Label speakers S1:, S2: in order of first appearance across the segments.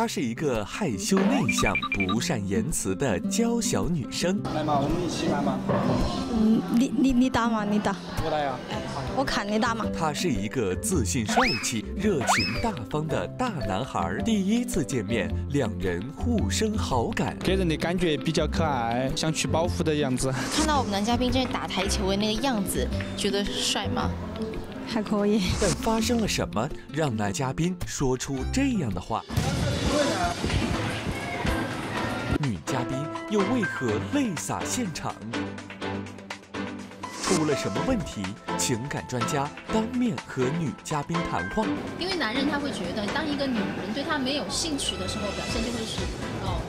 S1: 她是一个害羞内向、不善言辞的娇小女生。
S2: 来嘛，我们一起来嘛。
S3: 嗯，你你你打嘛，你打，
S2: 我打呀。
S3: 我看你打嘛。
S1: 他是一个自信帅气、热情大方的大男孩。第一次见面，两人互生好感，
S2: 给人的感觉比较可爱，想去保护的样子。
S4: 看到我们男嘉宾在打台球的那个样子，觉得帅吗？
S3: 还可以。
S1: 但发生了什么，让男嘉宾说出这样的话？女嘉宾又为何泪洒现场？出了什么问题？情感专家当面和女嘉宾谈话。
S5: 因为男人他会觉得，当一个女人对他没有兴趣的时候，表现就会是哦，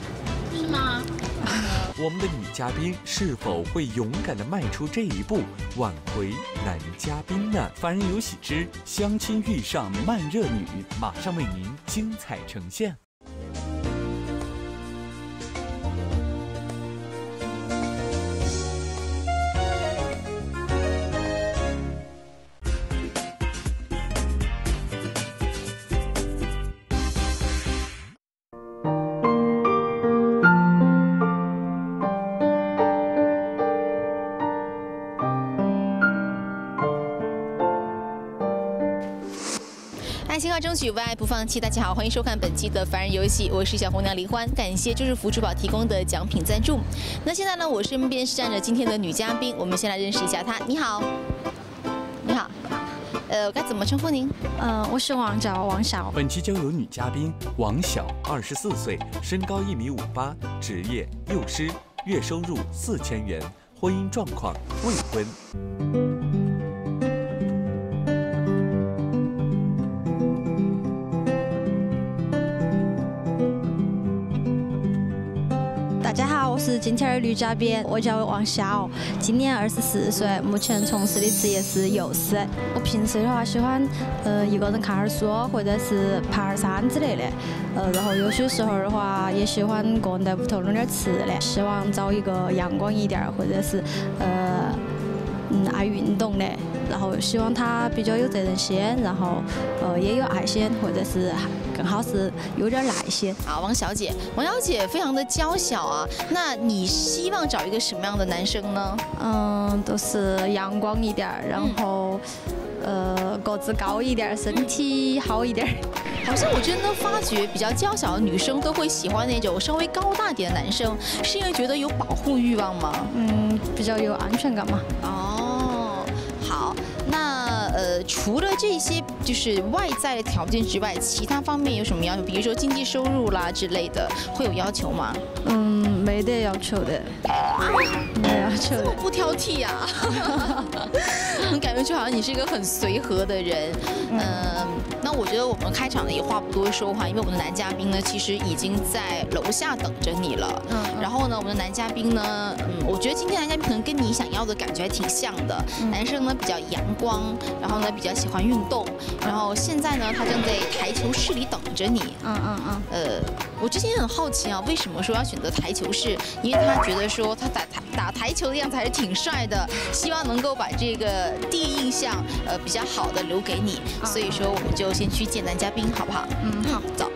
S5: 是吗？
S1: 我们的女嘉宾是否会勇敢地迈出这一步，挽回男嘉宾呢？凡人有喜之相亲遇上慢热女，马上为您精彩呈现。
S4: 争取，为爱不放弃。大家好，欢迎收看本期的凡人游戏，我是小红娘李欢，感谢就是福珠宝提供的奖品赞助。那现在呢，我身边是站着今天的女嘉宾，我们先来认识一下她。你好，你好，呃，该怎么称呼您？
S3: 嗯，我是王叫王晓。
S1: 本期交由女嘉宾王晓，二十四岁，身高一米五八，职业幼师，月收入四千元，婚姻状况未婚。
S3: 今天的女嘉宾，我叫王晓，今年二十四岁，目前从事的职业是幼师。我平时的话喜欢呃一个人看会儿书，或者是爬下山之类的。呃，然后有些时候的话也喜欢个人在屋头弄点吃的，希望找一个阳光一点儿，或者是呃嗯爱运动的，然后希望他比较有责任心，然后呃也有爱心，或者是更好是有点懒些。
S4: 啊，王小姐，王小姐非常的娇小啊，那你希望找一个什么样的男生呢？
S3: 嗯，都是阳光一点，然后呃个子高一点，身体好一点。
S4: 好像我真的发觉，比较娇小的女生都会喜欢那种稍微高大点的男生，是因为觉得有保护欲望吗？
S3: 嗯，比较有安全感嘛。
S4: 哦，好，那呃，除了这些就是外在的条件之外，其他方面有什么要求？比如说经济收入啦之类的，会有要求吗？
S3: 嗯，没得要求的，没要求的。
S4: 不挑剔呀、感觉就好像你是一个很随和的人。嗯、那我觉得我们开场呢也话不多说哈，因为我们的男嘉宾呢其实已经在楼下等着你了。
S3: 嗯
S4: 然后呢，我们的男嘉宾呢，嗯，我觉得今天男嘉宾可能跟你想要的感觉还挺像的。男生呢比较阳光，然后呢比较喜欢运动，然后现在呢他正在台球室里等着你。
S3: 嗯嗯嗯。
S4: 呃，我之前很好奇啊，为什么说要选择台球室？因为他觉得说他打台打台球的样子还是挺帅的，希望能够把这个第一印象呃比较好的留给你。所以说我们就先去见男嘉宾，好不好？
S3: 嗯好。
S4: 走。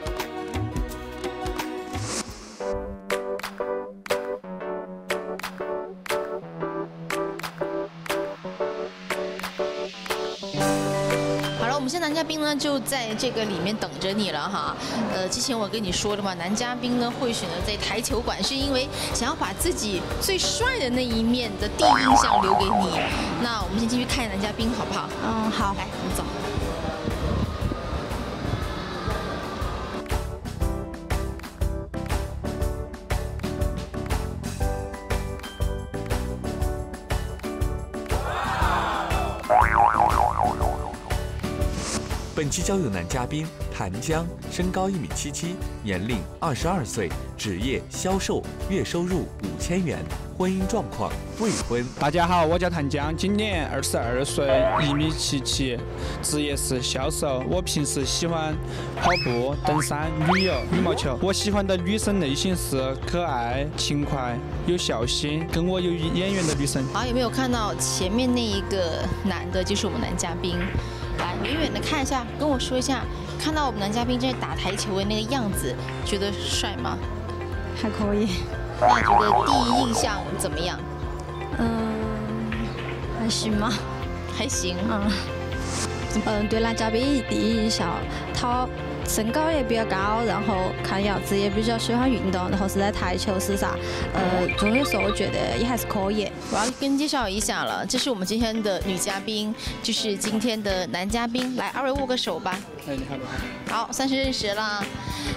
S4: 男嘉宾呢就在这个里面等着你了哈。呃，之前我跟你说了嘛，男嘉宾呢会选择在台球馆，是因为想要把自己最帅的那一面的第一印象留给你。那我们先进去看一下男嘉宾好不好？
S3: 嗯好。
S4: 来，我们走。
S1: 本期交友男嘉宾谭江，身高一米七七，年龄二十二岁，职业销售，月收入五千元，婚姻状况未婚。
S2: 大家好，我叫谭江，今年二十二岁，一米七七，职业是销售。我平时喜欢跑步、登山、旅游、羽毛球。我喜欢的女生类型是可爱、勤快、有孝心，跟我有眼缘的女生。
S4: 好，有没有看到前面那一个男的，就是我们男嘉宾？来，远远的看一下，跟我说一下，看到我们男嘉宾在打台球的那个样子，觉得帅吗？
S3: 还可以。
S4: 那觉得第一印象怎么样？
S3: 嗯，还行吗。
S4: 还行。
S3: 啊。嗯，对男嘉宾第一印象，他。身高也比较高，然后看样子也比较喜欢运动，然后是在台球史上，呃，总的说我觉得也还是可以。
S4: 我要跟介绍一下了，这是我们今天的女嘉宾，就是今天的男嘉宾，来，二位握个手吧。
S2: 哎，你好，你
S4: 好。好，算是认识了。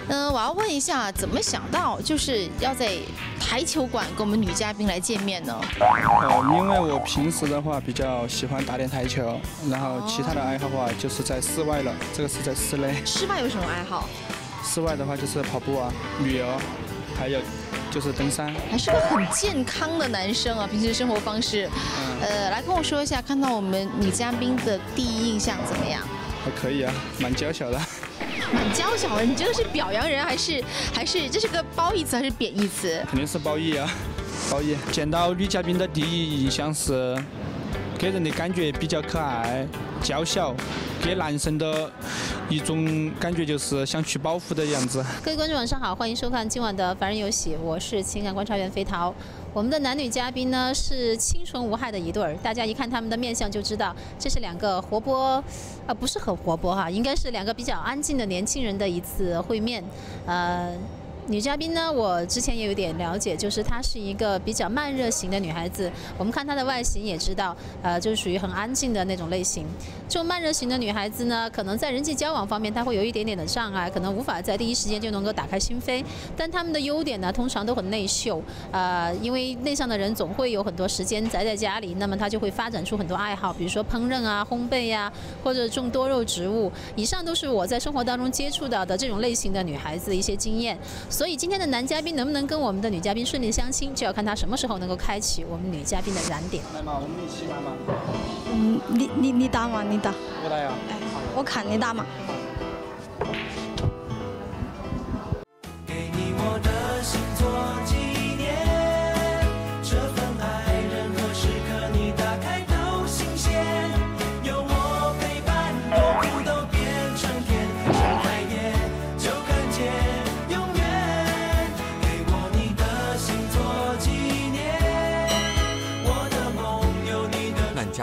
S4: 嗯，我要问一下，怎么想到就是要在台球馆跟我们女嘉宾来见面呢？
S2: 呃，因为我平时的话比较喜欢打点台球，然后其他的爱好的话就是在室外了，这个是在室内。
S4: 室外有什么爱好？
S2: 室外的话就是跑步啊，旅游，还有就是登山。
S4: 还是个很健康的男生啊，平时生活方式。呃，来跟我说一下，看到我们女嘉宾的第一印象怎么样？
S2: 还可以啊，蛮娇小的。
S4: 蛮娇小的，你这个是表扬人还是还是这是个褒义词还是贬义词？
S2: 肯定是褒义啊，褒义。见到女嘉宾的第一印象是，给人的感觉比较可爱、娇小，给男生的一种感觉就是想去保护的样子。
S5: 各位观众晚上好，欢迎收看今晚的凡人游戏，我是情感观察员飞桃。我们的男女嘉宾呢是清纯无害的一对儿，大家一看他们的面相就知道，这是两个活泼，啊不是很活泼哈，应该是两个比较安静的年轻人的一次会面，呃。女嘉宾呢，我之前也有点了解，就是她是一个比较慢热型的女孩子。我们看她的外形也知道，呃，就是属于很安静的那种类型。这种慢热型的女孩子呢，可能在人际交往方面她会有一点点的障碍，可能无法在第一时间就能够打开心扉。但她们的优点呢，通常都很内秀。呃，因为内向的人总会有很多时间宅在家里，那么她就会发展出很多爱好，比如说烹饪啊、烘焙呀，或者种多肉植物。以上都是我在生活当中接触到的这种类型的女孩子的一些经验。所以今天的男嘉宾能不能跟我们的女嘉宾顺利相亲，就要看他什么时候能够开启我们女嘉宾的燃点。
S2: 来嘛，我们一起玩嘛。
S3: 嗯，你你你打嘛，你打。
S2: 我打呀。
S3: 哎，我看你打嘛。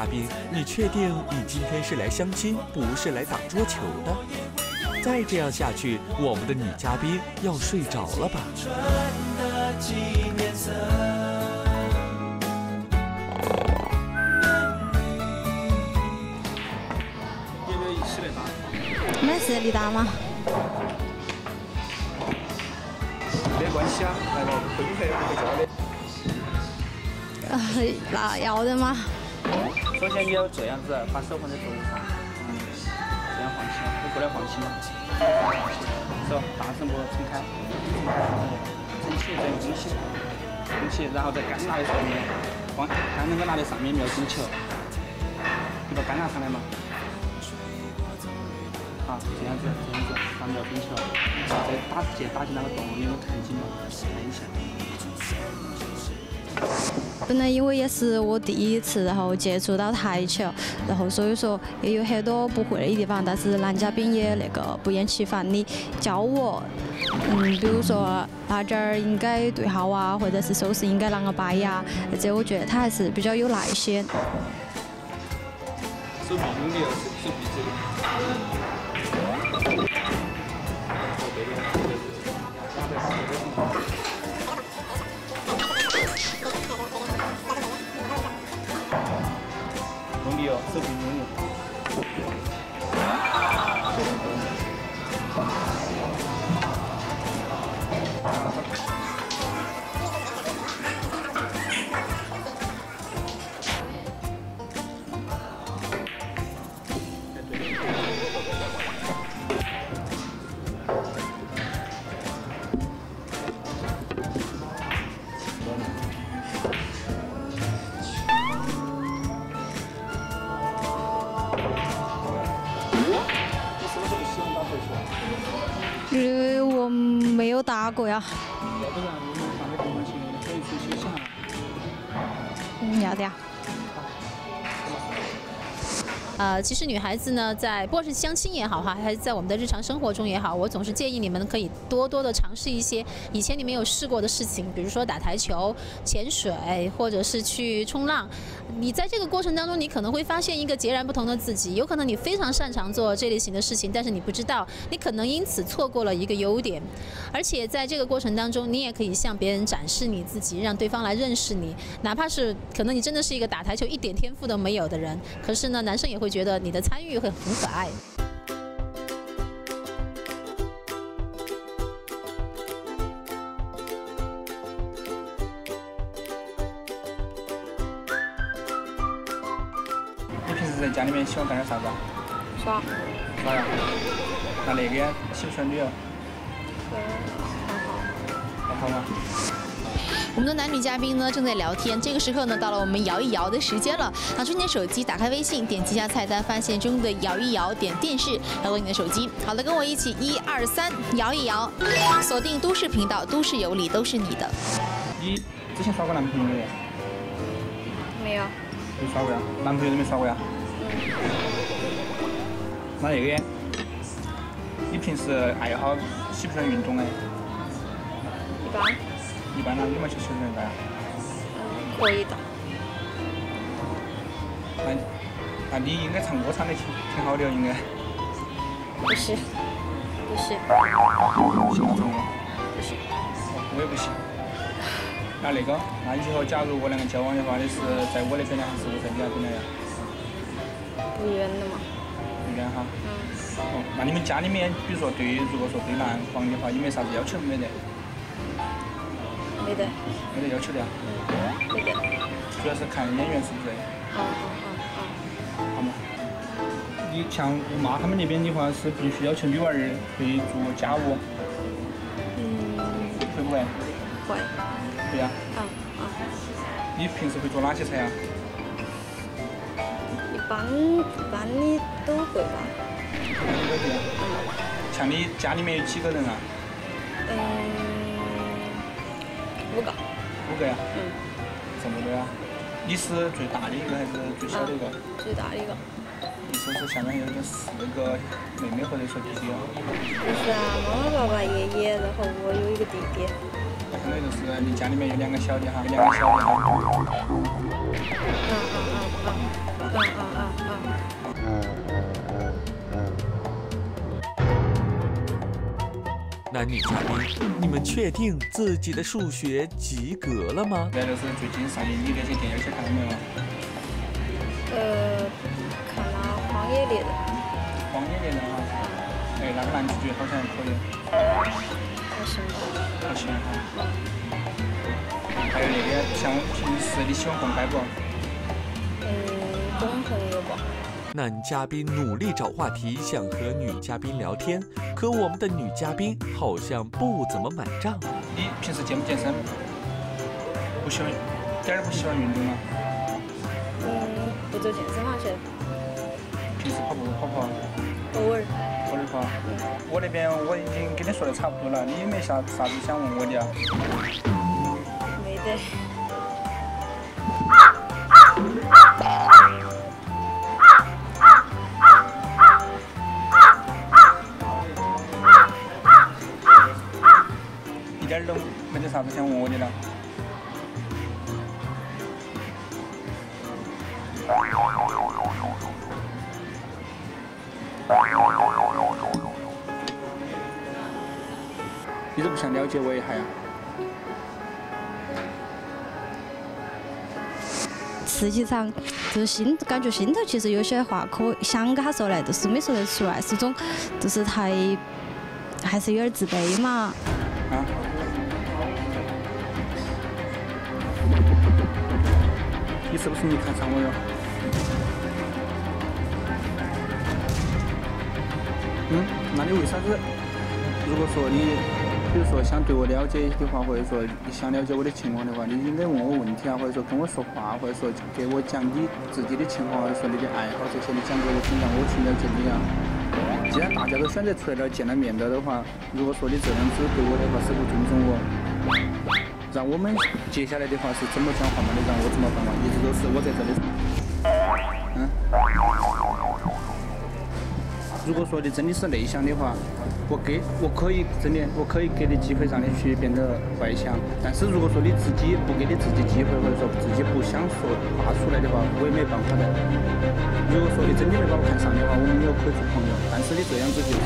S1: 宾，你确定你今天是来相亲，不是来打桌球的？再这样下去，我们的女嘉宾要睡着了吧？
S2: 有没
S3: 事，你打吗？
S2: 没关系啊，来嘛，配不配不教
S3: 的。啊，那要得吗？
S2: 首先你要这样子，把手放在桌子上，这样放起，你过来放起嘛，手大声不撑开，撑起，再拱起，拱起，然后再杆拿在上面，放杆能够拿在上面没有顶球，你把杆拿上来嘛，好，这样子，这样子，上面要顶球，再打直接打进那个洞，你有看紧吗？看一下。
S3: 本来因为也是我第一次，然后接触到台球，然后所以说也有很多不会的地方，但是男嘉宾也那个不厌其烦的教我，嗯，比如说哪点儿应该对好啊，或者是手势应该啷个摆呀，这我觉得他还是比较有耐心。
S2: 手臂用力，手臂手
S5: 其实女孩子呢，在不管是相亲也好哈，还是在我们的日常生活中也好，我总是建议你们可以多多的尝试一些以前你没有试过的事情，比如说打台球、潜水，或者是去冲浪。你在这个过程当中，你可能会发现一个截然不同的自己。有可能你非常擅长做这类型的事情，但是你不知道，你可能因此错过了一个优点。而且在这个过程当中，你也可以向别人展示你自己，让对方来认识你。哪怕是可能你真的是一个打台球一点天赋都没有的人，可是呢，男生也会觉得你的参与会很可爱。
S2: 喜欢干点啥子啊？
S6: 耍，
S2: 耍呀？那那边喜不喜欢旅游？
S6: 呃，还好。
S2: 还好吗？
S4: 我们的男女嘉宾呢正在聊天，这个时刻呢到了我们摇一摇的时间了。拿出你的手机，打开微信，点击一下菜单，发现中的摇一摇，点电视，摇到你的手机。好的，跟我一起，一二三，摇一摇，锁定都市频道，都市有理都是你的。
S2: 你之前耍过男朋友没有？
S6: 没有。
S2: 没耍过呀？男朋友都没耍过呀？那那个，你平时爱好喜不喜欢运动呢？
S6: 一般。
S2: 一般啦，羽毛球喜不喜欢打呀？
S6: 嗯，可以的。
S2: 那那你应该唱歌唱得挺挺好的哦，应该。
S6: 不是。不是。
S2: 不喜欢唱歌？
S6: 不是。
S2: 哦，我也不行。那那个，那以后假如我两个交往的话，你是在我那边呢，还是我在你那边呢呀？
S6: 不远的嘛。
S2: 不远哈。
S6: 嗯。
S2: 哦，那你们家里面，比如说对于如果说对男方的话，有没有啥子要求没得？
S6: 没得。
S2: 没得要求的啊？
S6: 嗯，没得。
S2: 主要是看眼缘是不是？
S6: 好好好好。
S2: 好嘛。你像我妈他们那边的话，是必须要求女娃儿会做家务。
S6: 嗯。
S2: 会不会？
S6: 会。
S2: 会呀。
S6: 嗯嗯。
S2: 你平时会做哪些菜呀？
S6: 一般一般的都会吧。
S2: 像你家里面有几个人啊？
S6: 嗯。五个。
S2: 五个呀？
S6: 嗯。
S2: 这么多呀？你是最大的一个还是最小的一个？
S6: 最大的一个。
S2: 意思是下面有四个妹妹或者说弟弟啊？
S6: 不是啊，妈妈、爸爸、爷爷，然后我有一个弟弟。
S2: 那相当于就是你家里面有两个小的哈，有两个小的哈。
S6: 嗯嗯嗯嗯嗯嗯
S1: 男女嘉宾，你们确定自己的数学及格了吗？
S2: 那就是最近上映的那些电影，去看了没有？
S6: 呃，看了《荒野猎人》。
S2: 荒野猎人哈，哎，那个男主角好像还可以。
S6: 还行吧。
S2: 还行哈。还有那个，像平时你喜欢逛街不？
S6: 嗯。
S1: 男嘉宾努力找话题，想和女嘉宾聊天，可我们的女嘉宾好像不怎么买账。
S2: 你平时健不健身？不喜欢，点儿不喜欢运动吗？
S6: 嗯，不走健身房去。
S2: 平时跑步跑不跑？
S6: 偶尔。
S2: 偶尔跑。我那边我已经跟你说的差不多了，你有没有啥啥子想问我的啊？
S6: 没得。
S2: 都没得啥子想问我的了。你都不想了解我一下呀？
S3: 实际上，就是心感觉心头其实有些话可想跟他说来，就是没说得出来，是种就是太还是有点自卑嘛。
S2: 是不是你看上我哟？嗯？那你为啥子？如果说你，比如说想对我了解的话，或者说你想了解我的情况的话，你应该问我问题啊，或者说跟我说话，或者说给我讲你自己的情况，或者说你的爱好这些，你讲给我听，让我去了解你啊。既然大家都选择出来了，见了面了的话，如果说你这样子对我的话是不尊重我，让我们接下来的话是怎么讲话嘛？你让我怎么办嘛？一直都是我在这里。嗯。如果说你真的是内向的话，我给我可以真的我可以给你机会让你去变得外向。但是如果说你自己不给你自己机会，或者说自己不想说话出来的话，我也没办法的。如果说你真的没把我看上的话，我们以后可以做朋友。但是你这样子就是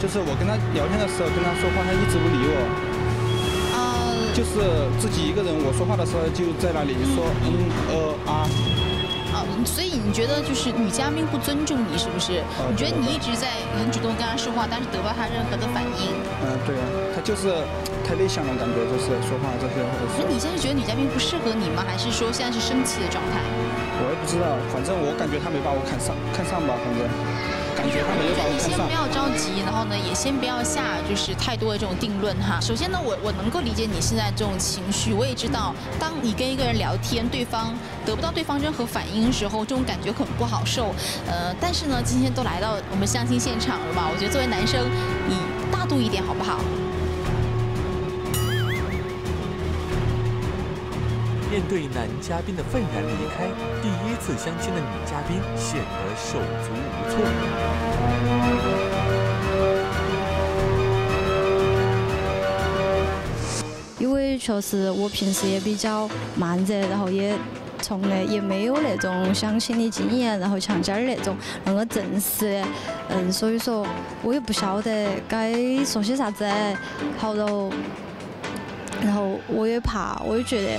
S2: 就是我跟他聊天的时候跟他说话，他一直不理我。
S4: 呃，
S2: 就是自己一个人，我说话的时候就在那里说嗯呃啊。
S4: 啊，所以你觉得就是女嘉宾不尊重你，是不是？你觉得你一直在很主动跟她说话，但是得不到她任何的反应？
S2: 嗯，对啊，他就是太内向了，感觉就是说话这些。
S4: 那你现在觉得女嘉宾不适合你吗？还是说现在是生气的状态？
S2: 我也不知道，反正我感觉他没把我看上，看上吧，反正感觉得我看上
S4: 你先不。要着急，然后呢，也先不要下就是太多的这种定论哈。首先呢，我我能够理解你现在这种情绪，我也知道，当你跟一个人聊天，对方得不到对方任何反应的时候，这种感觉很不好受。呃，但是呢，今天都来到我们相亲现场了嘛，我觉得作为男生，你大度一点好不好？
S1: 面对男嘉宾的愤然离开，第一次相亲的女嘉宾显得手足无措。
S3: 因为确实我平时也比较慢热，然后也从来也没有那种相亲的经验，然后强尖儿那种那个正式的，嗯，所以说我也不晓得该说些啥子，好，然后然后我也怕，我也觉得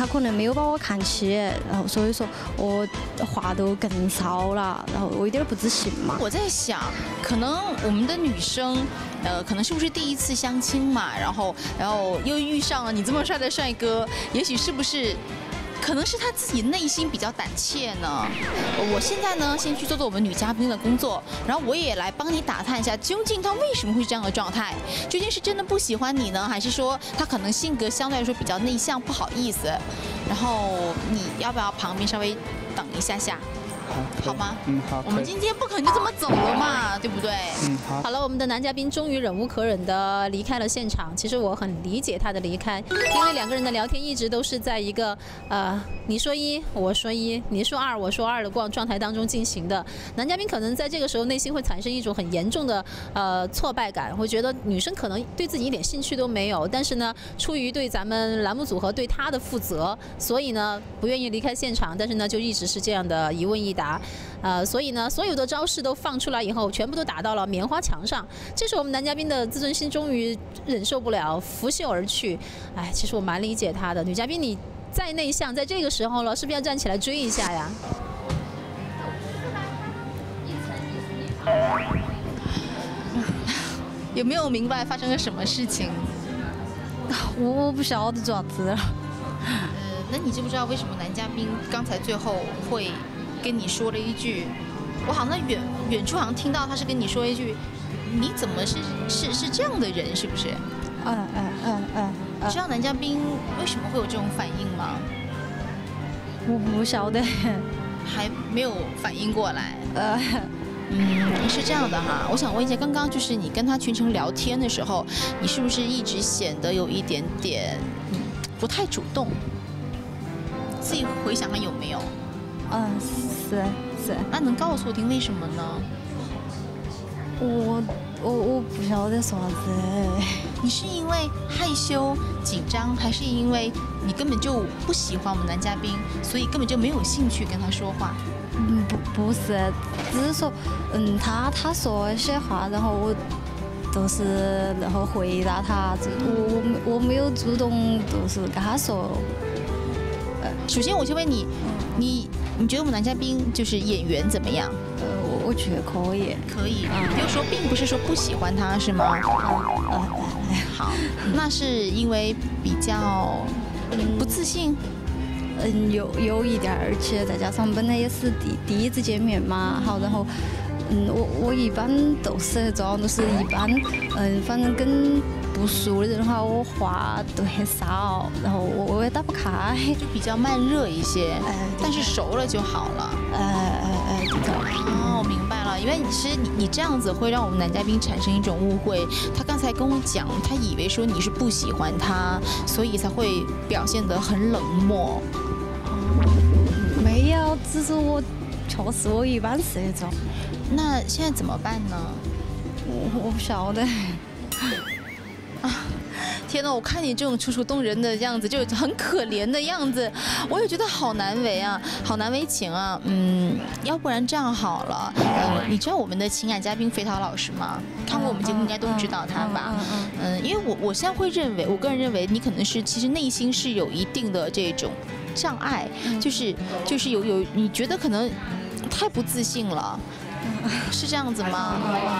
S3: 他可能没有把我看起，然后所以说我话都更少了，然后我有点不自信嘛。
S4: 我在想，可能我们的女生，呃，可能是不是第一次相亲嘛，然后，然后又遇上了你这么帅的帅哥，也许是不是？可能是他自己内心比较胆怯呢。我现在呢，先去做做我们女嘉宾的工作，然后我也来帮你打探一下，究竟他为什么会这样的状态？究竟是真的不喜欢你呢，还是说他可能性格相对来说比较内向，不好意思？然后你要不要旁边稍微等一下下？好吗？
S2: 嗯，好。
S4: 我们今天不可能就这么走了嘛，对不对？
S2: 嗯好。
S5: 好了，我们的男嘉宾终于忍无可忍的离开了现场。其实我很理解他的离开，因为两个人的聊天一直都是在一个呃你说一我说一，你说二我说二的状状态当中进行的。男嘉宾可能在这个时候内心会产生一种很严重的呃挫败感，会觉得女生可能对自己一点兴趣都没有，但是呢，出于对咱们栏目组合对他的负责，所以呢不愿意离开现场，但是呢就一直是这样的一问一答。呃，所以呢，所有的招式都放出来以后，全部都打到了棉花墙上。这时候我们男嘉宾的自尊心终于忍受不了，拂袖而去。哎，其实我蛮理解他的。女嘉宾，你再内向，在这个时候了，是不是要站起来追一下呀？
S4: 有没有明白发生了什么事情？
S3: 我我不晓得做啥子了。
S4: 呃，那你知不知道为什么男嘉宾刚才最后会跟你说了一句？我好像在远远处好像听到他是跟你说一句：“你怎么是是是这样的人？是不是？”
S3: 嗯嗯嗯嗯
S4: 你知道男嘉宾为什么会有这种反应吗？
S3: 我不晓得。
S4: 还没有反应过来。
S3: 呃，
S4: 嗯，是这样的哈，我想问一下，刚刚就是你跟他全程聊天的时候，你是不是一直显得有一点点嗯不太主动？自己回想看有没有？
S3: 嗯，是是，
S4: 那能告诉我听为什么呢？
S3: 我我我不晓得说啥子。
S4: 你是因为害羞紧张，还是因为你根本就不喜欢我们男嘉宾，所以根本就没有兴趣跟他说话？
S3: 嗯，不不是，只是说，嗯，他他说一些话，然后我都是然后回答他，就我我没我没有主动就是跟他说，呃
S4: 首先，我先问你，你你觉得我们男嘉宾就是演员怎么样？
S3: 呃，我我觉得可以。
S4: 可以，啊就是说，并不是说不喜欢他，是吗？
S3: 呃，
S4: 好，那是因为比较不自信。
S3: 嗯，有有一点儿，而且再加上本来也是第第一次见面嘛，好，然后嗯，我我一般都是这种，都是一般，嗯，反正跟不熟的人的话，我话都很少，然后我我也打不开，
S4: 就比较慢热一些，
S3: 哎，
S4: 但是熟了就好了。
S3: 哎哎哎。
S4: 哦，明白了，因为其实你你这样子会让我们男嘉宾产生一种误会，他刚才跟我讲，他以为说你是不喜欢他，所以才会表现得很冷漠。
S3: 没有，只是我确实我一般是那种，
S4: 那现在怎么办呢？
S3: 我我不晓得。
S4: 天呐，我看你这种楚楚动人的样子，就很可怜的样子，我也觉得好难为啊，好难为情啊。嗯，要不然这样好了，呃，你知道我们的情感嘉宾肥桃老师吗？看过我们节目应该都知道他吧？
S3: 嗯
S4: 因为我我现在会认为，我个人认为你可能是其实内心是有一定的这种障碍，就是就是有有你觉得可能太不自信了，是这样子吗？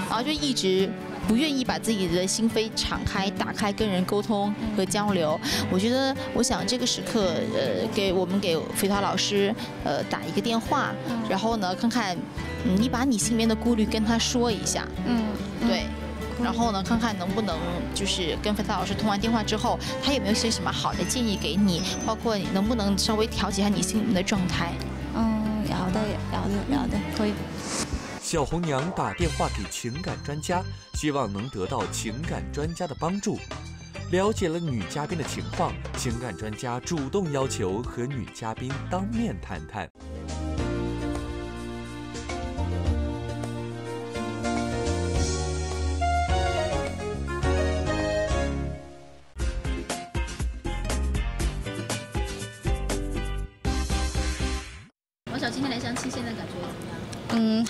S4: 然后就一直。不愿意把自己的心扉敞开、打开，跟人沟通和交流。我觉得，我想这个时刻，呃，给我们给肥涛老师，呃，打一个电话，然后呢，看看，嗯，你把你心里面的顾虑跟他说一下，
S3: 嗯，
S4: 对，然后呢，看看能不能就是跟肥涛老师通完电话之后，他有没有些什么好的建议给你，包括你能不能稍微调节一下你心里面的状态。
S3: 嗯，要的，要的，要的，可以。
S1: 小红娘打电话给情感专家，希望能得到情感专家的帮助。了解了女嘉宾的情况，情感专家主动要求和女嘉宾当面谈谈。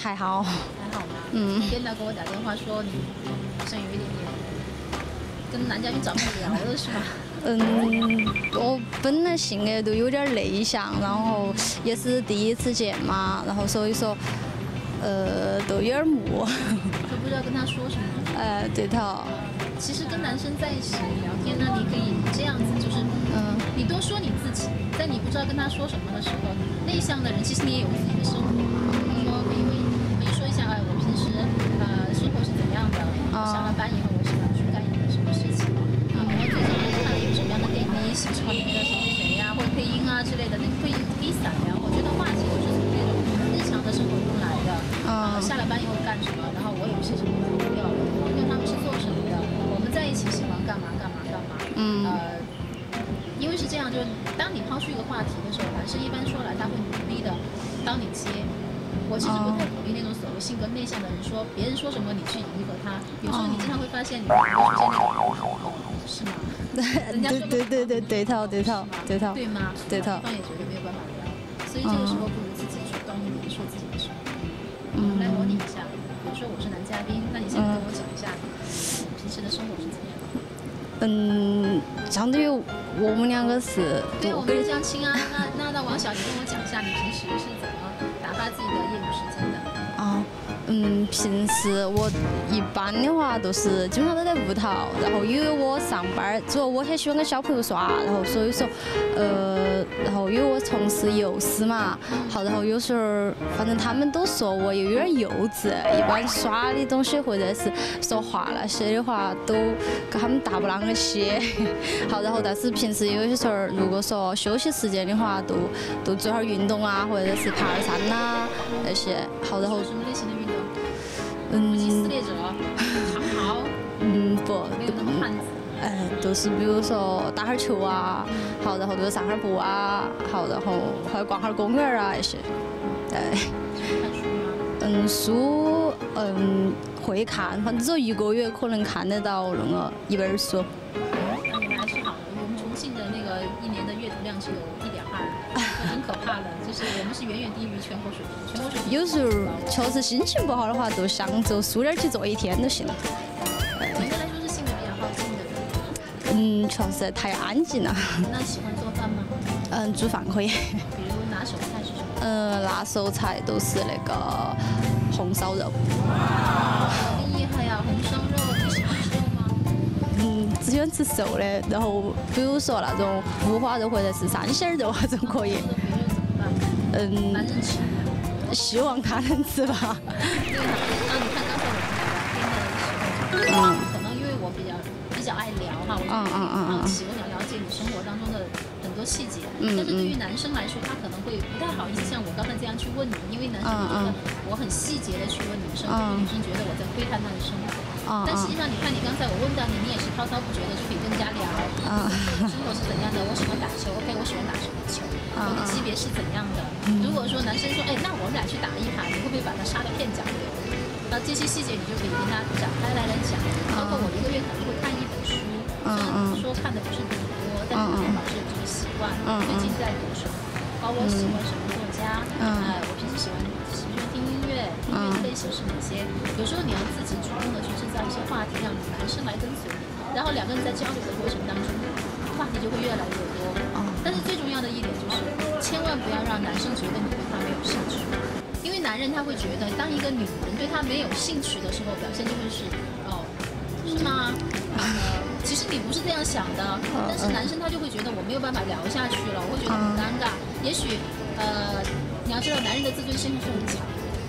S3: 还好。
S5: 还好吗？
S3: 嗯
S5: 编导给我打电话说你好像有一点点跟男嘉宾找不聊了是吧？
S3: 嗯，我本来性格都有点内向，然后也是第一次见嘛，然后所以说，呃，都有点木。
S5: 都不知道跟他说什么。
S3: 呃，对头。
S5: 其实跟男生在一起聊天呢，你可以这样子，就是
S3: 嗯
S5: 你多说你自己，在你不知道跟他说什么的时候，内向的人其实你也有自己的生活，比如说可以为可以说一下，哎，我平时呃生活是怎样的，下了班以后我喜欢去干一个什么事情，啊，然后最近看了有什么样的电影，喜欢里面的谁谁谁呀，或者配音啊之类的，那个可以可以散聊。我觉得话题都是从那种日常的生活中来的，
S3: 嗯，
S5: 下了班以后干什么，然后我有些什么无聊的，因为他们是做什么的，我们在一起喜欢干嘛干嘛干嘛，
S3: 嗯
S5: 呃，因为是这样，就是当你抛出一个话题的时候，男生一般说来他会努力的帮你接。我其实不太鼓励那种所谓性格内向的人说别人说什么你去他，有时候你经常会发现你会出现那种，是吗？人家说
S3: 对对对对对头对头对头。
S5: 对吗？
S3: 对头
S5: 对方也觉得没有办法，所以这个时候不如自己主动一点说自己的生活。
S3: 嗯
S5: 来模拟一下，比如说我是男嘉宾，那你现在跟我讲一下你平时的生活是怎么样？
S3: 嗯，相对于我们两个是，
S5: 对，我们是相亲啊。那那那王小，你跟我讲一下，你
S3: 嗯，平时我一般的话都是基本上都在屋头，然后因为我上班儿，主要我很喜欢跟小朋友耍，然后所以说，呃，然后因为我从事幼师嘛，好，然后有时候反正他们都说我又有点幼稚，一般耍的东西或者是说话那些的话都跟他们搭不啷个些，好，然后但是平时有些时候如果说休息时间的话，都都做下运动啊，或者是爬下山呐、那些，好，然后？嗯嗯不，
S5: 没有那么汉子。
S3: 哎，都是比如说打下球啊，好，然后就是散下步啊，好，然后或者逛下公园儿啊那些，对，
S5: 看书吗？
S3: 嗯，书嗯会看，反正只有一个月可能看得到那个一本书，
S5: 就是我们是远远低于全国水平，全国水平
S3: 有时候确实心情不好的话，就想就书点儿去坐一天都行了，
S5: 总的来说是性格比较好静的人。
S3: 嗯，确实太安静了，
S5: 那喜欢做饭吗？
S3: 嗯，煮饭可以，
S5: 比如拿手菜是什么？
S3: 嗯，拿手菜都是那个红烧肉。
S5: 厉害呀，红烧肉，你喜欢吃肉吗？
S3: 嗯，只喜欢吃瘦的，然后比如说那种五花肉或者是三鲜肉那种可以。
S5: 嗯，希望他能吃吧。对，
S3: 那
S5: 你看
S3: 刚才我听的时候，嗯，可能因为
S5: 我比较比较爱聊哈，我就嗯嗯嗯嗯，喜欢了解你生活当中的很多细节。但是对于男生来说，他可能会不太好意思像我刚才这样去问你，因为男生觉得我很细节的去问女生，女生觉得我在窥探他的生活。但实际上，你看你刚才我问到你，你也滔滔不绝的就可以更加聊。啊，生活是怎样的？我喜欢打球，OK，我喜欢打什么球？我的级别是怎样的？如果说男生说，哎，那我们俩去打一盘，你会不会把他杀的片甲流？那这些细节你就可以跟他展开来来讲。包括我一个月可能会看一本书，虽然说看的不是很多，但是保持有这个习惯。最近在读什么？包括喜欢什么作家？哎，我平时喜欢喜欢听音乐，音乐的类型是哪些？有时候你要自己主动的去制造一些话题，让男生来跟随，然后两个人在交流的过程当中。话题就会越来越多，但是最重要的一点就是，千万不要让男生觉得你对他没有兴趣，因为男人他会觉得，当一个女人对他没有兴趣的时候，表现就会是，哦，是吗？呃，其实你不是这样想的，但是男生他就会觉得我没有办法聊下去了，我会觉得很尴尬。也许，呃，你要知道，男人的自尊心是很强。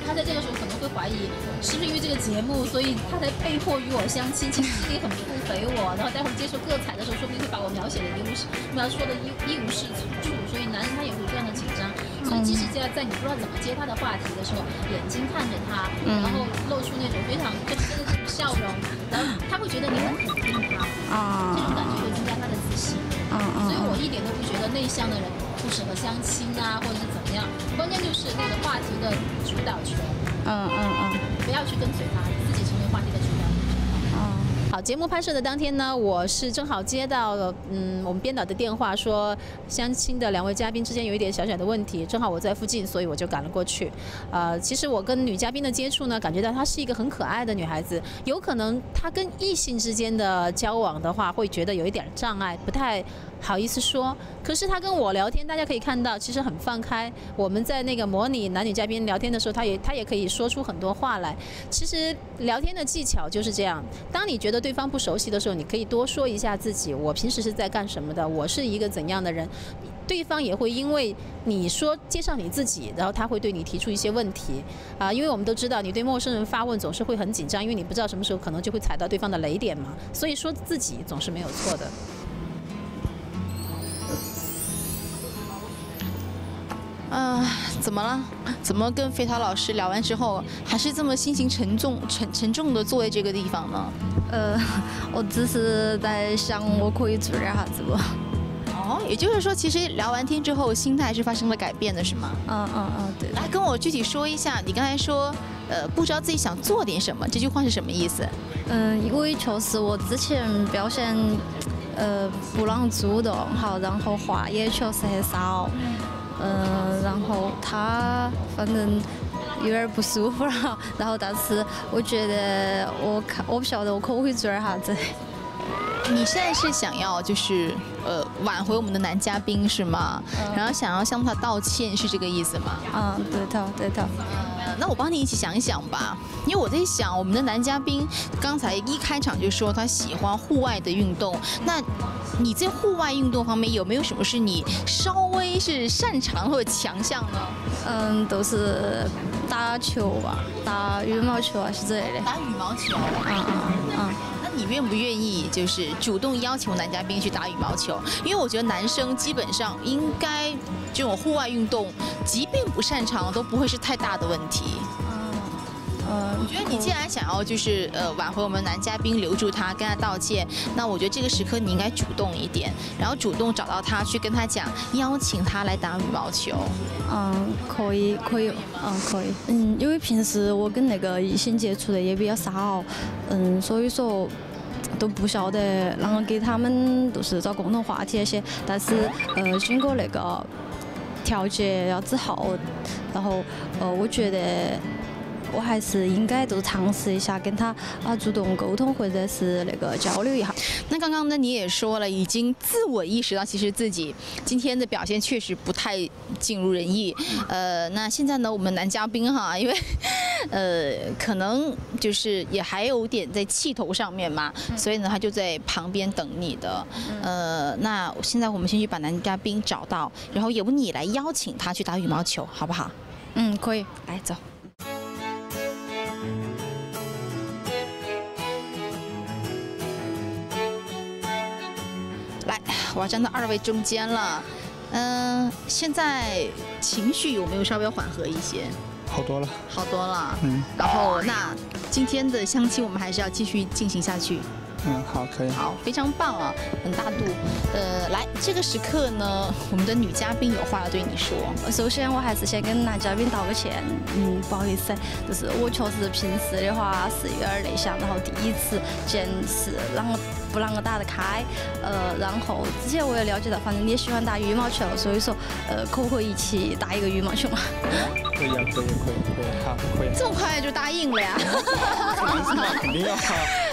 S5: 他在这个时候可能会怀疑，是不是因为这个节目，所以他才被迫与我相亲，其实心里很不肥我，然后待会儿接受各彩的时候，说不定会把我描写的一无是，描说的一一无是处，所以男人他也会这样的紧张。所以即使在在你不知道怎么接他的话题的时候，眼睛看着他，然后露出那种非常真的这种笑容，然后他会觉得你很肯定他，啊，这种感觉会增加他的自信。嗯嗯。所以我一点都不觉得内向的人不适合相亲啊，或者是怎么样，关键就是那个话题的主导权。嗯嗯嗯，不要去跟随他，自己成为话题的主导。嗯，好，节目拍摄的当天呢，我是正好接到了嗯我们编导的电话，说相亲的两位嘉宾之间有一点小小的问题，正好我在附近，所以我就赶了过去。呃，其实我跟女嘉宾的接触呢，感觉到她是一个很可爱的女孩子，有可能她跟异性之间的交往的话，会觉得有一点障碍，不太。好意思说，可是他跟我聊天，大家可以看到，其实很放开。我们在那个模拟男女嘉宾聊天的时候，他也他也可以说出很多话来。其实聊天的技巧就是这样，当你觉得对方不熟悉的时候，你可以多说一下自己，我平时是在干什么的，我是一个怎样的人。对方也会因为你说介绍你自己，然后他会对你提出一些问题啊，因为我们都知道，你对陌生人发问总是会很紧张，因为你不知道什么时候可能就会踩到对方的雷点嘛。所以说自己总是没有错的。
S4: 啊，怎么了？怎么跟飞涛老师聊完之后，还是这么心情沉重、沉沉重的坐在这个地方呢？
S3: 呃，我只是在想，我可以做点啥子不？
S4: 哦，也就是说，其实聊完天之后，心态是发生了改变的，是吗？
S3: 嗯嗯嗯，对。
S4: 来跟我具体说一下，你刚才说，呃，不知道自己想做点什么，这句话是什么意思？
S3: 嗯，因为确实我之前表现，呃，不啷主动，好，然后话也确实很少。嗯，然后他反正有点不舒服了，然后但是我觉得我看我不晓得我可不可以做点啥子。
S4: 你现在是想要就是呃挽回我们的男嘉宾是吗？然后想要向他道歉是这个意思吗？
S3: 嗯，对头对头。
S4: 那我帮你一起想一想吧，因为我在想我们的男嘉宾刚才一开场就说他喜欢户外的运动，那。你在户外运动方面有没有什么是你稍微是擅长或者强项呢？
S3: 嗯，都是打球吧，打羽毛球啊是这类的。
S4: 打羽毛球。嗯嗯嗯。那你愿不愿意就是主动要求男嘉宾去打羽毛球？因为我觉得男生基本上应该这种户外运动，即便不擅长都不会是太大的问题。嗯我觉得你既然想要就是呃挽回我们男嘉宾，留住他，跟他道歉，那我觉得这个时刻你应该主动一点，然后主动找到他去跟他讲，邀请他来打羽毛球。
S3: 嗯，可以，可以，嗯，可以。嗯，因为平时我跟那个异性接触的也比较少，嗯，所以说都不晓得啷个给他们就是找共同话题那些。但是呃，经过那个调解了之后，然后呃，我觉得。我还是应该都尝试一下跟他啊主动沟通或者是那个交流一下。
S4: 那刚刚呢你也说了，已经自我意识到其实自己今天的表现确实不太尽如人意。呃，那现在呢我们男嘉宾哈，因为 呃可能就是也还有点在气头上面嘛，所以呢他就在旁边等你的。呃，那现在我们先去把男嘉宾找到，然后由你来邀请他去打羽毛球，好不好？
S3: 嗯，可以，
S4: 来走。我站到二位中间了。嗯，现在情绪有没有稍微缓和一些？
S2: 好多了。
S4: 好多了。
S2: 嗯。
S4: 然后那今天的相亲我们还是要继续进行下去。
S2: 嗯，好，可以。
S4: 好，非常棒啊，很大度。呃，来，这个时刻呢，我们的女嘉宾有话要对你说。
S3: 首先，我还是先跟男嘉宾道个歉。嗯，不好意思，就是我确实平时的话是有点内向，然后第一次见是啷个不啷个打得开。呃，然后之前我也了解到，反正你也喜欢打羽毛球，所以说，呃，可不可以一起打一个羽毛球嘛？
S2: 可以啊，可以，可以，可以，好，可以。
S4: 这么快就答应了呀？
S2: 肯定要。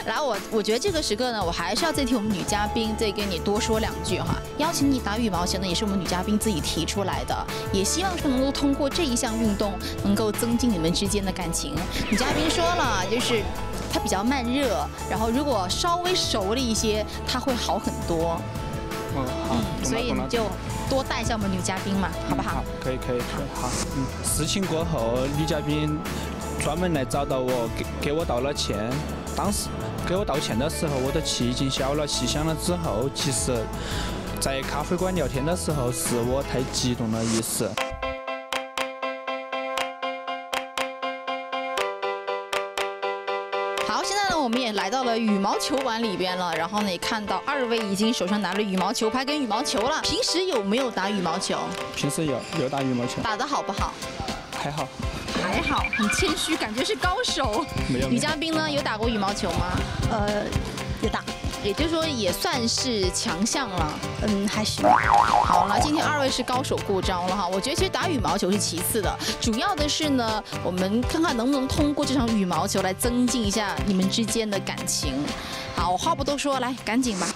S4: 来，我我觉得这个时刻呢，我还是要再替我们女嘉宾再跟你多说两句哈。邀请你打羽毛球呢，也是我们女嘉宾自己提出来的，也希望说能够通过这一项运动，能够增进你们之间的感情。女嘉宾说了，就是她比较慢热，然后如果稍微熟了一些，它会好很多。
S2: 嗯，好。
S4: 所以你就多带一下我们女嘉宾嘛，好不好？
S2: 好，可以，可以，好。嗯，事情过后，女嘉宾专门来找到我，给给我道了歉。当时给我道歉的时候，我的气已经消了。气消了之后，其实，在咖啡馆聊天的时候，是我太激动了一时。
S4: 我们也来到了羽毛球馆里边了。然后呢，也看到二位已经手上拿了羽毛球拍跟羽毛球了。平时有没有打羽毛球？
S2: 平时有，有打羽毛球。
S4: 打得好不好？
S2: 还好。
S4: 还好，很谦虚，感觉是高手。
S2: 没有。
S4: 女嘉宾呢，有打过羽毛球吗？
S3: 呃，有打，
S4: 也就是说也算是强项了。
S3: 嗯，还行。
S4: 好了，今天二位是高手过招了哈。我觉得其实打羽毛球是其次的，主要的是呢，我们看看能不能通过这场羽毛球来增进一下你们之间的感情。好，我话不多说，来，赶紧吧。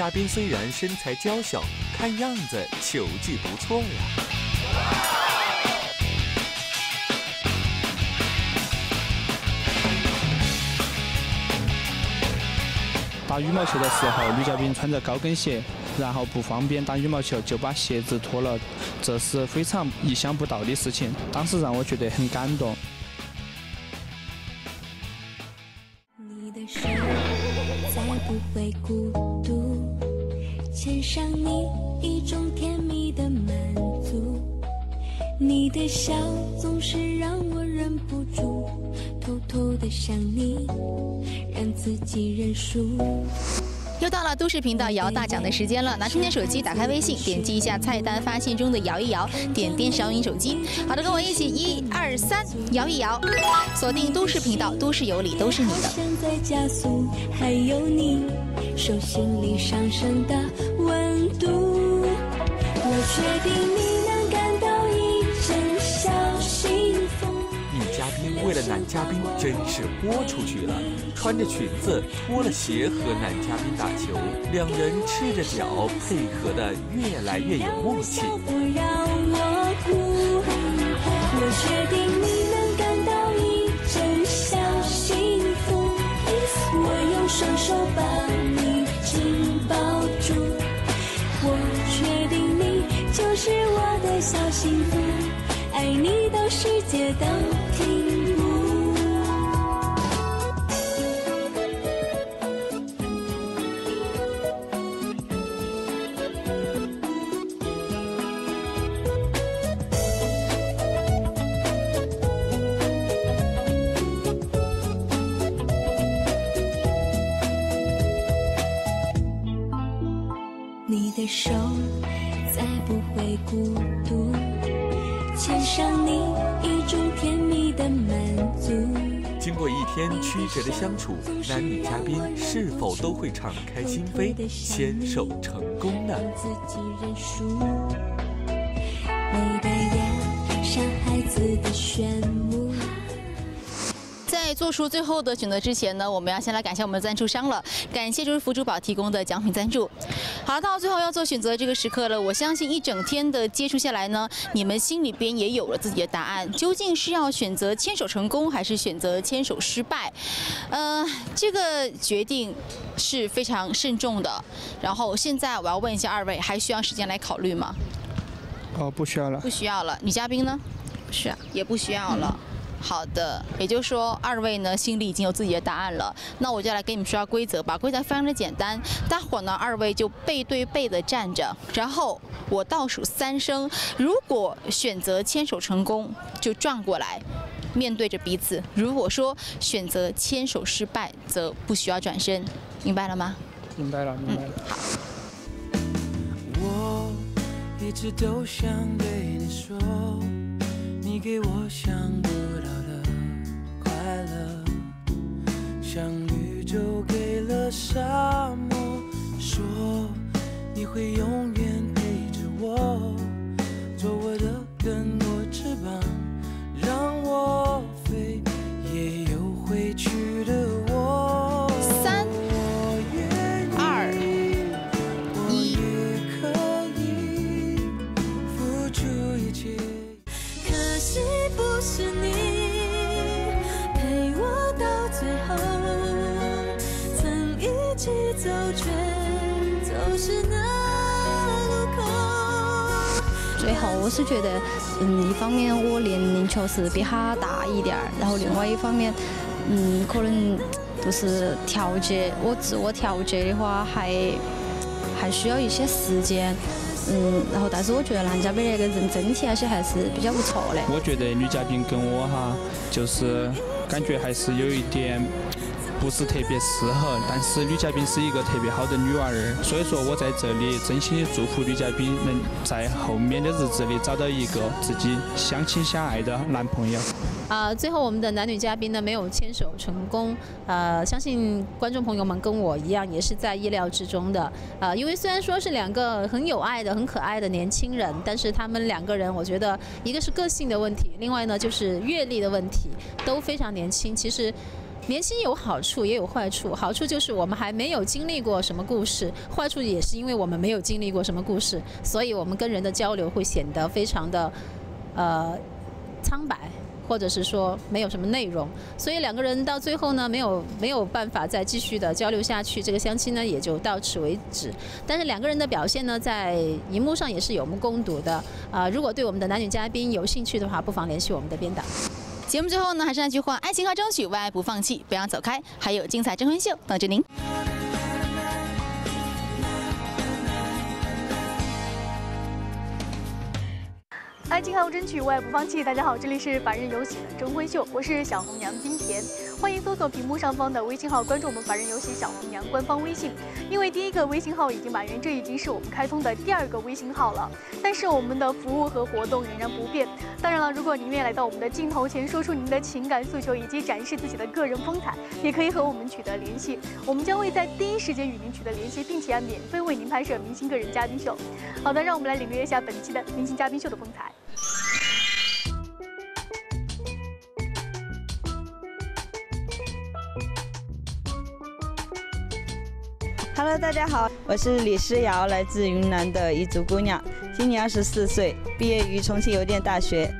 S1: 嘉宾虽然身材娇小，看样子球技不错呀。
S2: 打羽毛球的时候，女嘉宾穿着高跟鞋，然后不方便打羽毛球，就把鞋子脱了，这是非常意想不到的事情，当时让我觉得很感动。你的手再不会孤独，牵上你一种甜蜜的满足，你的笑总是让我忍不住偷偷的想你。让自己认输。
S4: 又到了都市频道摇大奖的时间了，拿出你的手机，打开微信，点击一下菜单发现中的摇一摇，点电视摇你手机。好的，跟我一起，一二三，摇一摇，锁定都市频道，都市有理都是你的想在加速还有你手心里上升的。定你能感到一阵小幸福。
S1: 嘉宾为了男嘉宾真是豁出去了，穿着裙子脱了鞋和男嘉宾打球，两人赤着脚配合的越来越有默契。我哭，我决定小幸福，爱你到世界都停。手再不会孤独，牵上你一种甜蜜的满足。经过一天曲折的相处，男女嘉宾是否都会敞开心扉，牵手成功呢？你的眼像孩子的炫目。在做出最后的选择之前呢，我们要先来感谢我们的赞助商了，感谢就是福珠宝提供的奖品赞助。
S4: 好了，到最后要做选择这个时刻了。我相信一整天的接触下来呢，你们心里边也有了自己的答案，究竟是要选择牵手成功，还是选择牵手失败？呃，这个决定是非常慎重的。然后现在我要问一下二位，还需要时间来考虑吗？
S2: 哦，不需要了。
S4: 不需要了。女嘉宾呢？
S3: 不需要，
S4: 也不需要了。好的，也就是说，二位呢心里已经有自己的答案了。那我就来给你们说下规则吧。规则非常的简单，大伙呢二位就背对背的站着，然后我倒数三声，如果选择牵手成功，就转过来，面对着彼此；如果说选择牵手失败，则不需要转身。明白了吗？
S2: 明白了，明白了。
S4: 好。
S7: 我一直都想对你说，你给我想不快乐，像绿洲给了沙漠，说你会永
S8: 说是
S3: 比他大一点儿，然后另外一方面，嗯，可能就是调节我自我调节的话还还需要一些时间，嗯，然后但是我觉得男嘉宾那个人整体那些还是比较不错的。
S2: 我觉得女嘉宾跟我哈，就是感觉还是有一点不是特别适合，但是女嘉宾是一个特别好的女娃儿，所以说我在这里真心的祝福女嘉宾能在后面的日子里找到一个自己相亲相爱的男朋友。
S5: 啊，最后我们的男女嘉宾呢没有牵手成功，呃，相信观众朋友们跟我一样也是在意料之中的，呃，因为虽然说是两个很有爱的、很可爱的年轻人，但是他们两个人，我觉得一个是个性的问题，另外呢就是阅历的问题，都非常年轻。其实。年轻有好处，也有坏处。好处就是我们还没有经历过什么故事，坏处也是因为我们没有经历过什么故事，所以我们跟人的交流会显得非常的，呃，苍白。或者是说没有什么内容，所以两个人到最后呢，没有没有办法再继续的交流下去，这个相亲呢也就到此为止。但是两个人的表现呢，在荧幕上也是有目共睹的。啊、如果对我们的男女嘉宾有兴趣的话，不妨联系我们的编导。
S4: 节目最后呢，还是那句话，爱情要争取，为爱不放弃，不要走开，还有精彩征婚秀等着您。
S9: 爱情还要争取，为爱不放弃。大家好，这里是凡人有喜的征婚秀，我是小红娘金田。欢迎搜索屏幕上方的微信号，关注我们凡人游戏小红娘官方微信。因为第一个微信号已经满员，这已经是我们开通的第二个微信号了。但是我们的服务和活动仍然不变。当然了，如果您愿意来到我们的镜头前，说出您的情感诉求以及展示自己的个人风采，也可以和我们取得联系。我们将会在第一时间与您取得联系，并且免费为您拍摄明星个人嘉宾秀。好的，让我们来领略一下本期的明星嘉宾秀的风采。
S10: Hello，大家好，我是李诗瑶，来自云南的彝族姑娘，今年二十四岁，毕业于重庆邮电大学。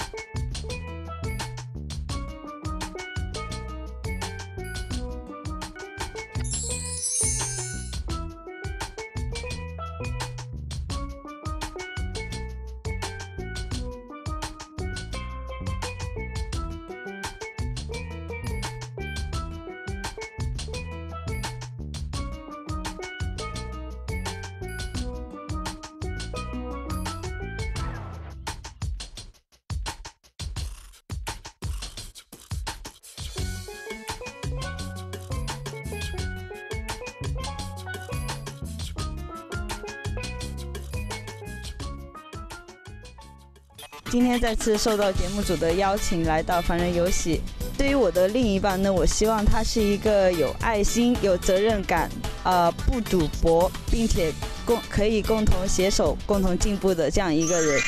S10: 今天再次受到节目组的邀请，来到凡人游戏。对于我的另一半呢，我希望他是一个有爱心、有责任感，呃，不赌博，并且共可以共同携手、共同进步的这样一个人。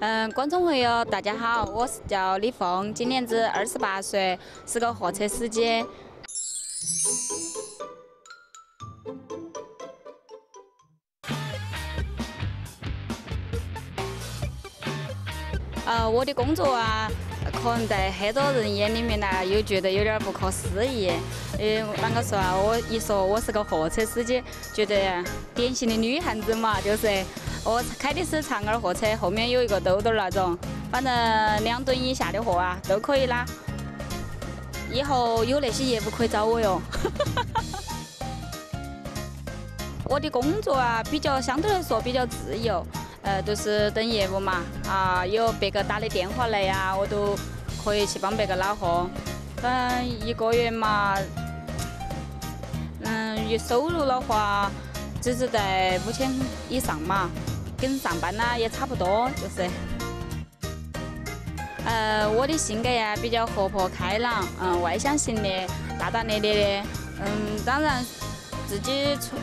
S11: 嗯，观众朋友，大家好，我是叫李凤，今年子二十八岁，是个货车司机。我的工作啊，可能在很多人眼里面呢，又觉得有点不可思议。呃，啷个说啊？我一说我是个货车司机，觉得典型的女汉子嘛，就是我开的是长二货车，后面有一个兜兜那种，反正两吨以下的货啊都可以拉。以后有那些业务可以找我哟。我的工作啊，比较相对来说比较自由。呃，都是等业务嘛，啊，有别个打的电话来呀，我都可以去帮别个拉货。嗯，一个月嘛，嗯，月收入的话，就是在五千以上嘛，跟上班呢也差不多，就是。呃，我的性格呀比较活泼开朗，嗯，外向型的，大大咧咧的，嗯，当然自己出。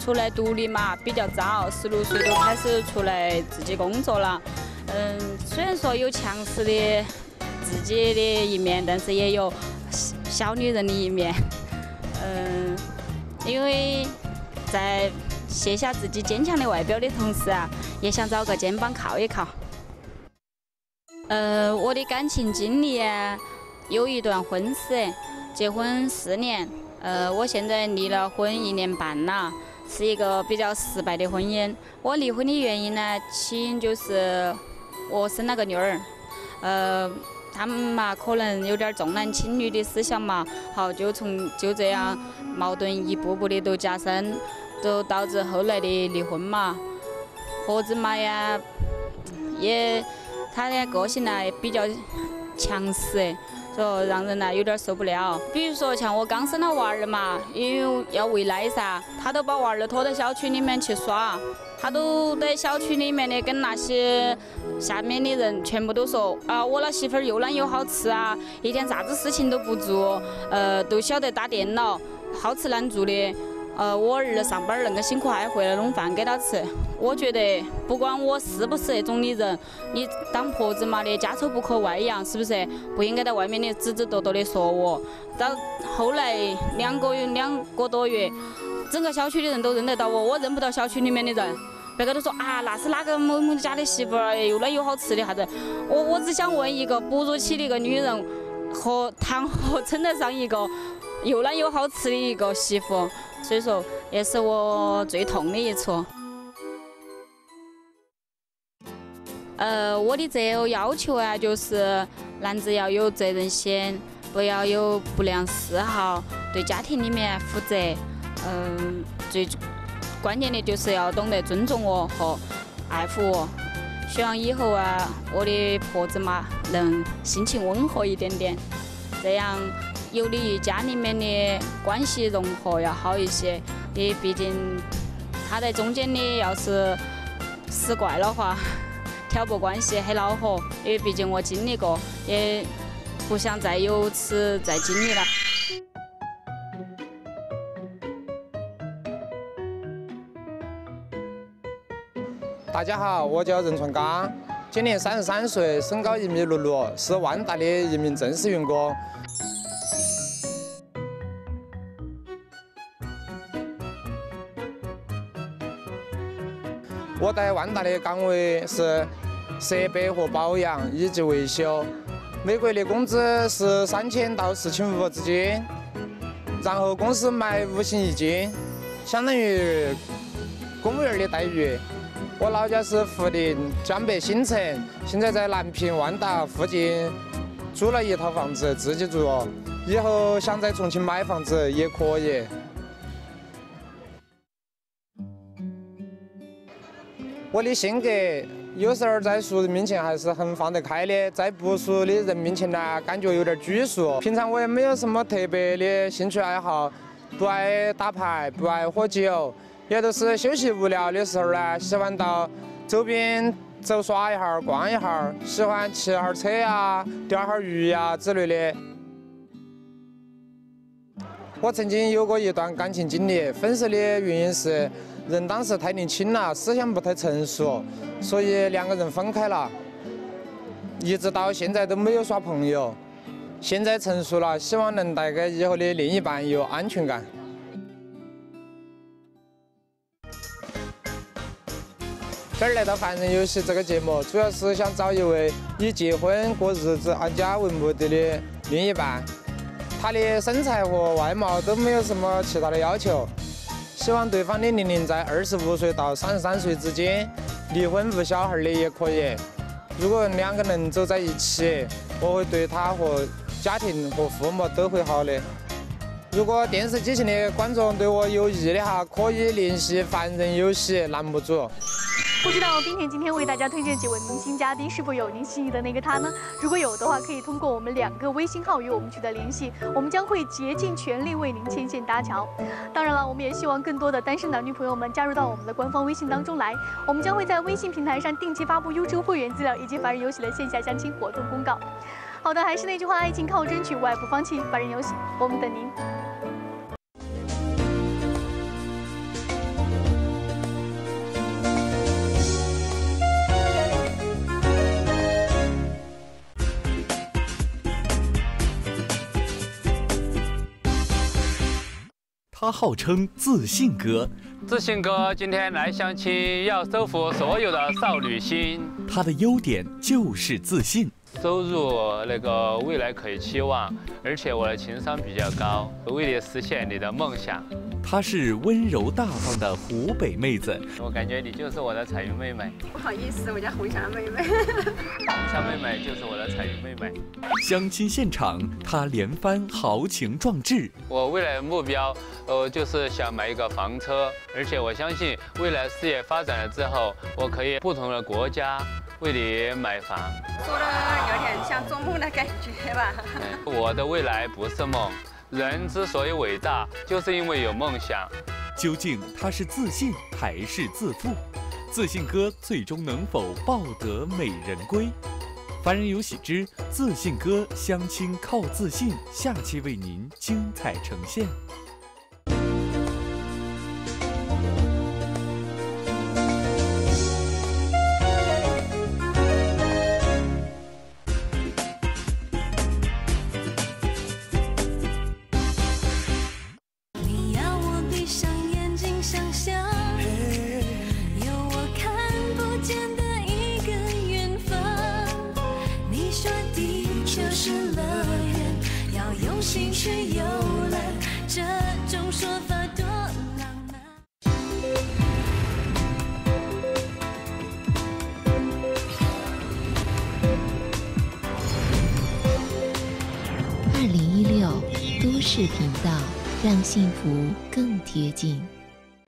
S11: 出来独立嘛，比较早，十六岁就开始出来自己工作了。嗯，虽然说有强势的自己的一面，但是也有小女人的一面。嗯，因为在卸下自己坚强的外表的同时啊，也想找个肩膀靠一靠。呃，我的感情经历啊，有一段婚史，结婚四年，呃，我现在离了婚一年半了。是一个比较失败的婚姻。我离婚的原因呢，起因就是我生了个女儿，呃，他们嘛可能有点重男轻女的思想嘛，好就从就这样矛盾一步步的都加深，就导致后来的离婚嘛。盒子嘛呀，也他的个性呢比较强势。说让人呢有点受不了，比如说像我刚生了娃儿嘛，因为要喂奶噻，他都把娃儿拖到小区里面去耍，他都在小区里面的跟那些下面的人全部都说啊，我那媳妇儿又懒又好吃啊，一天啥子事情都不做，呃，都晓得打电脑，好吃懒做的。呃，我儿上班恁个辛苦，还回来弄饭给他吃。我觉得不管我是不是那种的人，你当婆子嘛的，家丑不可外扬，是不是？不应该在外面的指指斗斗的说我。到后来两个月两个多月，整个小区的人都认得到我，我认不到小区里面的人。别个都说啊，那是哪个某某家的媳妇儿，又懒又好吃的啥子？我我只想问一个哺乳期的一个女人，和谈何称得上一个又懒又好吃的一个媳妇？所以说，也是我最痛的一处。呃，我的择偶要求啊，就是男子要有责任心，不要有不良嗜好，对家庭里面负责。嗯，最关键的就是要懂得尊重我和爱护我。希望以后啊，我的婆子嘛能心情温和一点点，这样。有利于家里面的关系融合要好一些，也毕竟他在中间的要是使怪的话，挑拨关系很恼火。因为毕竟我经历过，也不想再有此再经历了。
S12: 大家好，我叫任传刚，今年三十三岁，身高一米六六，是万达的一名正式员工。我在万达的岗位是设备和保养以及维修，每个月的工资是三千到四千五之间，然后公司买五险一金，相当于公务员的待遇。我老家是涪陵江北新城，现在在南平万达附近租了一套房子自己住，以后想在重庆买房子也可以。我的性格有时候在熟人面前还是很放得开的，在不熟的人面前呢，感觉有点拘束。平常我也没有什么特别的兴趣爱好，不爱打牌，不爱喝酒，也都是休息无聊的时候呢，喜欢到周边走耍一下、逛一下，喜欢骑下车呀、钓下鱼呀之类的。我曾经有过一段感情经历，分手的原因是。人当时太年轻了，思想不太成熟，所以两个人分开了，一直到现在都没有耍朋友。现在成熟了，希望能带给以后的另一半有安全感。今儿来到《凡人游戏》这个节目，主要是想找一位以结婚过日子、安家为目的的另一半。他的身材和外貌都没有什么其他的要求，希望对方的年龄在二十五岁到三十三岁之间，离婚无小孩的也可以。如果两个能走在一起，我会对他和家庭和父母都会好的。如果电视机前的观众对我有意的哈，可以联系《凡人有喜》栏目组。
S9: 不知道冰田今天为大家推荐几位明星嘉宾，是否有您心仪的那个他呢？如果有的话，可以通过我们两个微信号与我们取得联系，我们将会竭尽全力为您牵线搭桥。当然了，我们也希望更多的单身男女朋友们加入到我们的官方微信当中来，我们将会在微信平台上定期发布优质会员资料以及凡人游戏的线下相亲活动公告。好的，还是那句话，爱情靠争取，我爱不放弃，凡人游戏，我们等您。
S1: 他号称自信哥，
S13: 自信哥今天来相亲，要收服所有的少女心。
S1: 他的优点就是自信。
S13: 收入那个未来可以期望，而且我的情商比较高，为你实现你的梦想。
S1: 她是温柔大方的湖北妹子，
S13: 我感觉你就是我的彩云妹妹。
S14: 不好意思，我叫红霞妹妹。
S13: 红霞妹妹就是我的彩云妹妹。
S1: 相亲现场，她连番豪情壮志。
S13: 我未来的目标，呃，就是想买一个房车，而且我相信未来事业发展了之后，我可以不同的国家。为你买房，
S14: 说的有点像做梦的感觉吧。
S13: 我的未来不是梦，人之所以伟大，就是因为有梦想。
S1: 究竟他是自信还是自负？自信哥最终能否抱得美人归？凡人有喜之自信哥相亲靠自信，下期为您精彩呈现。
S15: 贴近。